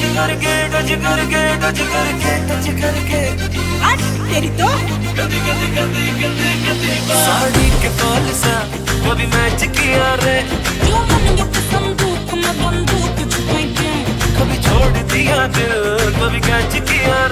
करके टच करके टच करके आज तेरी तो? साड़ी के फॉल सा कभी मैच किया रे। जो मन में कसम संदूक में बंदूक छुपाएँगे कभी छोड़ दिया दिल कभी कैच किया रे